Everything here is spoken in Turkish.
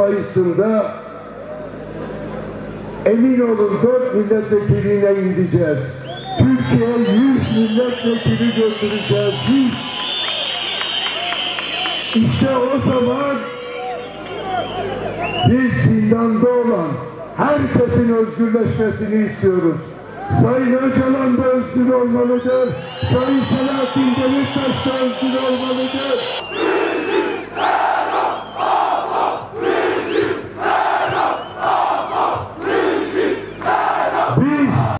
Mayıs'ında emin olun dört milletvekiline gideceğiz. Türkiye'ye yüz milletvekili götüreceğiz. Yüz. İşte o zaman zindanda olan herkesin özgürleşmesini istiyoruz. Sayın Öcalan da özgür olmalıdır. Sayın Selahattin Demirtaş da özgür olmalıdır.